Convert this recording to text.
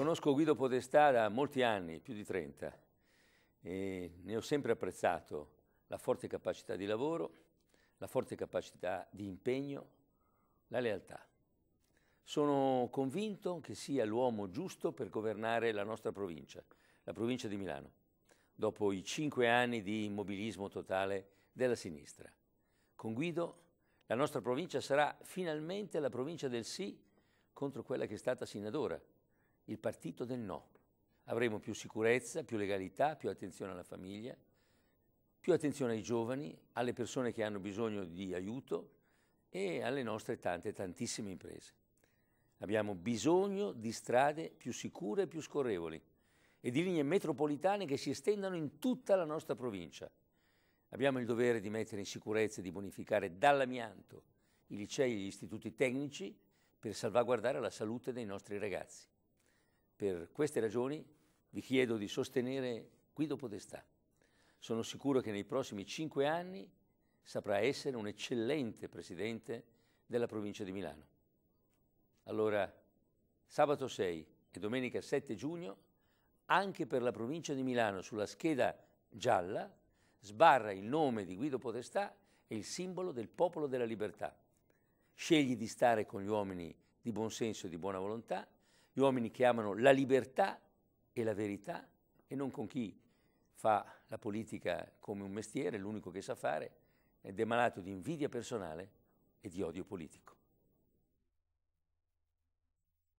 Conosco Guido Podestà da molti anni, più di 30, e ne ho sempre apprezzato la forte capacità di lavoro, la forte capacità di impegno, la lealtà. Sono convinto che sia l'uomo giusto per governare la nostra provincia, la provincia di Milano, dopo i cinque anni di immobilismo totale della sinistra. Con Guido la nostra provincia sarà finalmente la provincia del sì contro quella che è stata sino ad ora, il partito del no. Avremo più sicurezza, più legalità, più attenzione alla famiglia, più attenzione ai giovani, alle persone che hanno bisogno di aiuto e alle nostre tante, tantissime imprese. Abbiamo bisogno di strade più sicure e più scorrevoli e di linee metropolitane che si estendano in tutta la nostra provincia. Abbiamo il dovere di mettere in sicurezza e di bonificare dall'amianto i licei e gli istituti tecnici per salvaguardare la salute dei nostri ragazzi. Per queste ragioni vi chiedo di sostenere Guido Podestà. Sono sicuro che nei prossimi cinque anni saprà essere un eccellente presidente della provincia di Milano. Allora, sabato 6 e domenica 7 giugno, anche per la provincia di Milano, sulla scheda gialla, sbarra il nome di Guido Podestà e il simbolo del popolo della libertà. Scegli di stare con gli uomini di buon senso e di buona volontà, gli uomini che amano la libertà e la verità e non con chi fa la politica come un mestiere, l'unico che sa fare, è malato di invidia personale e di odio politico.